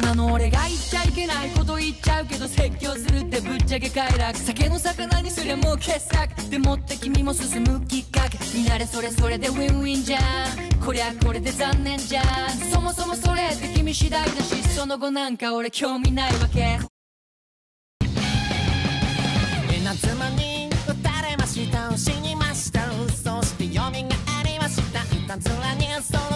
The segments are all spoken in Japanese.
人の俺が言っちゃいけないこと言っちゃうけど説教するってぶっちゃけ快楽酒の魚にすりゃもう傑作。でもって君も進むきっかけ。見慣れそれそれでウィンウィンじゃん。こりゃこれで残念じゃんそもそもそれって君次第だしその後なんか俺興味ないわけ。稲妻に打たれました死にました。そして蘇りました。いたずらにその顔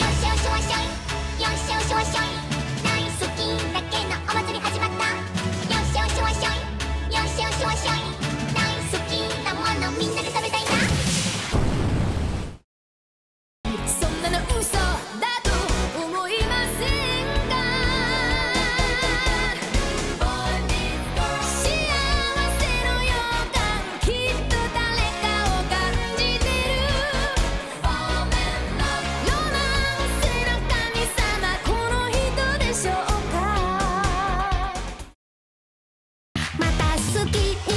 よしよしょわしょいよしゃしょわし。ょい好き